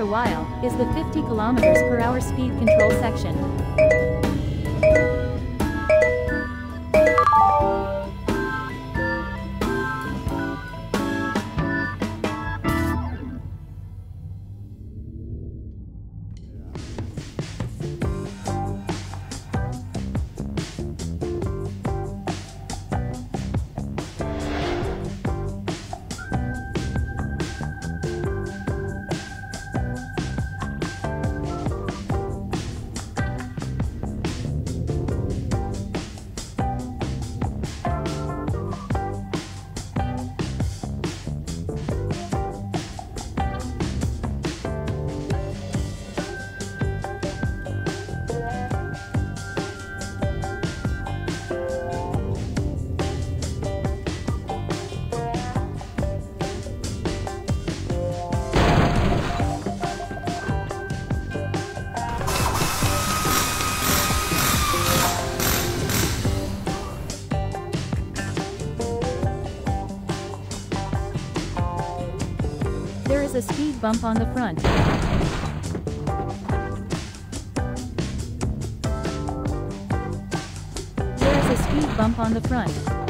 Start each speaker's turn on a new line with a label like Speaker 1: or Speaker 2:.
Speaker 1: A while, is the 50 km per hour speed control section. Is a speed bump on the front. There is a speed bump on the front.